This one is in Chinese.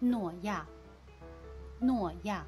诺亚诺亚。